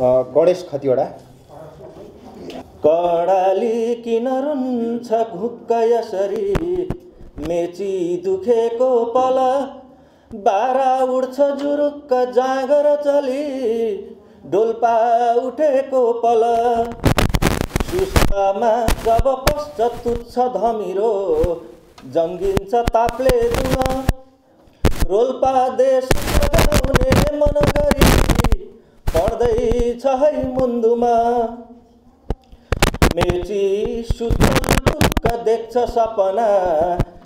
गणेश खतिवडा। कडाली किन रुन्छ घुक्क यसरी मेची दुखेको पल बारा उड्छ जुरुक्क जाँगर चली डोल्पा उठेको पल सुस्तामा जब पस्छ तुच्छ धमिरो जङ्गिन्छ ताप्ले रोल्पा देश मन गरी पढ्दैछ है मुन्दुमा। मेची सुत्छ देख्छ सपना।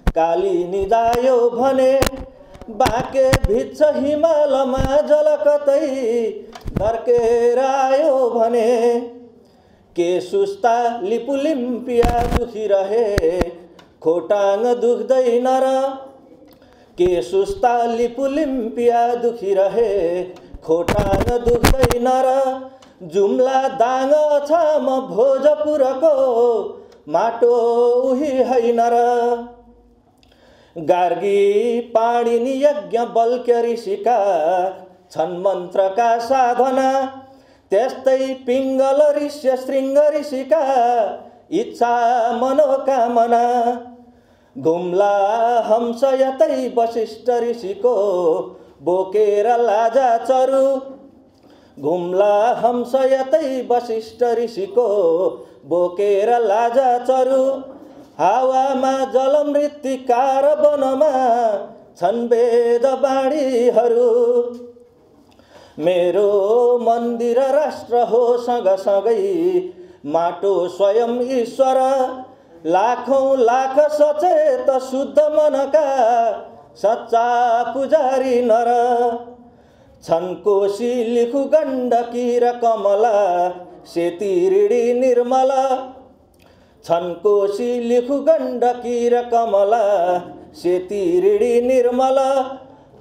काली निदायो भने बाके भिज्छ हिमालमा जल कतै धर्केर आयो भने के सुस्ता लिपुलिम्पिया दुखिरहे। खोटाङ दुख्दैन र के सुस्ता लिपुलिम्पिया दुखिरहे। खोटाङ दुख्दैन र जुम्ला दाङ छ म भोजपुरको माटो उही होइन र गार्गी पाणिनि यज्ञ बल्क्य ऋषिका छन् मन्त्रका साधना त्यस्तै पिङ्गल ऋष्य शृङ्ग ऋषिका इच्छा मनोकामना। घुम्ला हंस यतै वशिष्ठ ऋषिको बोकेर लाजा चरु। घुम्ला हंस यतै वशिष्ठ ऋषिको बोकेर लाजा चरु। हावामा जलमृत्तिकार वनमा छन् वेद बाणीहरू। मेरो मन्दिर राष्ट्र हो सँगसँगै माटो स्वयं ईश्वर। लाखौँ लाख सचेत शुद्ध मनका सच्चा पुजारी नर छन् कोशी लिखु गण्डकी र कमला सेती ऋणी निर्मला छन् कोशी लिखु गण्डकी र कमला सेती ऋणी निर्मला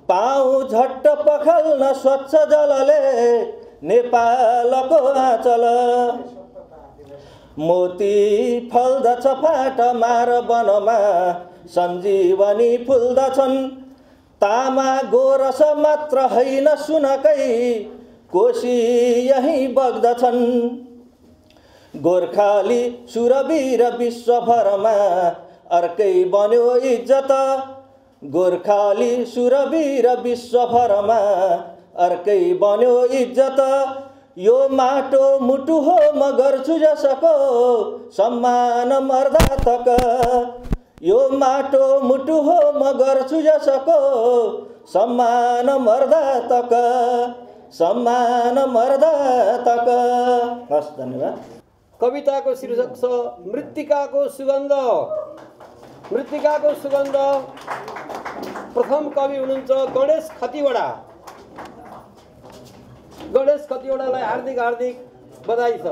पाउ झट्ट पखाल्न स्वच्छ जलले नेपालको आँचल। मोती फल्दछ फाट मार वनमा सञ्जीवनी फुल्दछन्। तामा गोरस मात्र होइन सुनकै कोशी यहीँ बग्दछन्। गोर्खाली सुरवीर विश्वभरमा अर्कै बन्यो इज्जत। गोर्खाली सुरवीर विश्वभरमा अर्कै बन्यो इज्जत। यो माटो मुटु हो म गर्छु जसको सम्मान मर्दा तक यो माटो मुटु हो म गर्छु सम्मान मर्दा तक सम्मान मर्दा तक हस् धन्यवाद। कविताको शीर्षक छ मृत्तिकाको सुगन्ध। मृत्तिकाको सुगन्ध। प्रथम कवि हुनुहुन्छ गणेश खतिवडा। गणेश खतिवडालाई हार्दिक हार्दिक बधाई छ।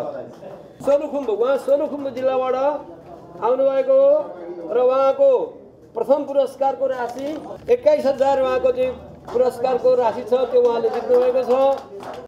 सोलुखुम्बु उहाँ सोलुखुम्बु जिल्लाबाट आउनुभएको र उहाँको प्रथम पुरस्कारको राशि एक्काइस हजार उहाँको चाहिँ पुरस्कारको राशि छ त्यो उहाँले जित्नुभएको छ।